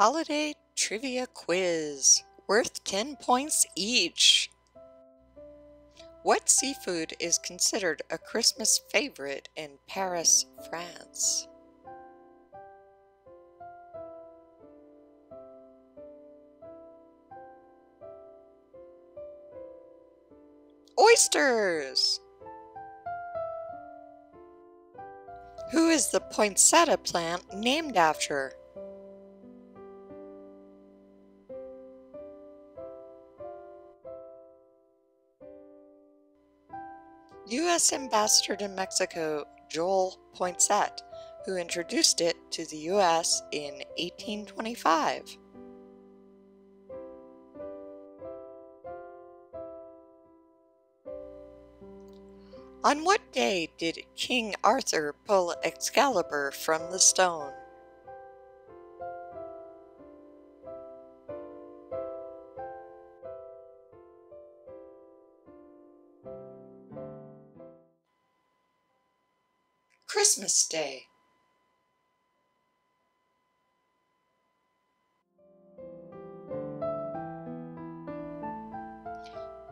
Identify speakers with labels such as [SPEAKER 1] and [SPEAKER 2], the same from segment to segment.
[SPEAKER 1] Holiday Trivia Quiz, worth 10 points each. What seafood is considered a Christmas favorite in Paris, France? Oysters! Who is the poinsettia plant named after? U.S. Ambassador to Mexico Joel Poinsett, who introduced it to the U.S. in 1825. On what day did King Arthur pull Excalibur from the stone? Christmas Day.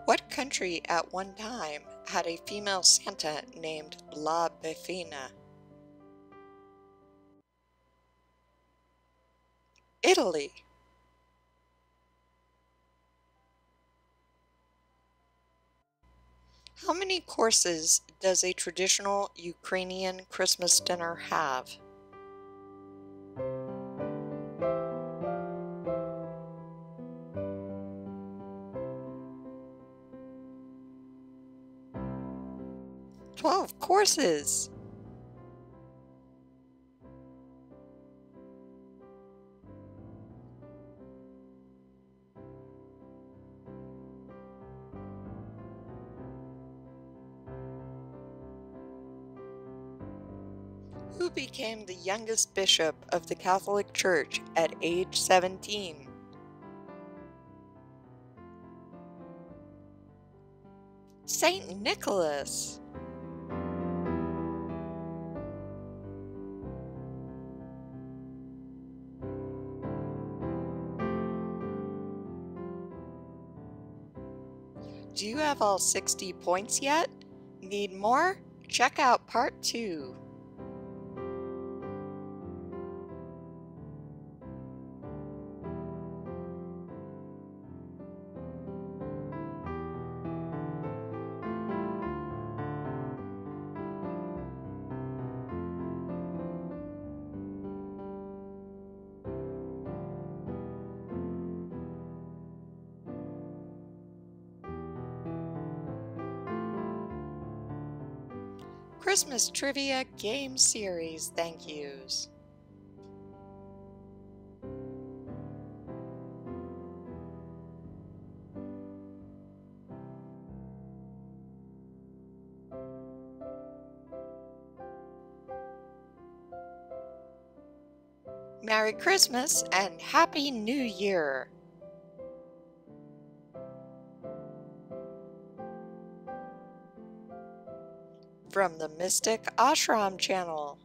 [SPEAKER 1] What country at one time had a female Santa named La Befana? Italy. How many courses does a traditional Ukrainian Christmas dinner have? Twelve courses! Who became the youngest bishop of the Catholic Church at age 17. Saint Nicholas. Do you have all 60 points yet? Need more? Check out part 2. Christmas Trivia Game Series thank yous. Merry Christmas and Happy New Year! From the Mystic Ashram channel.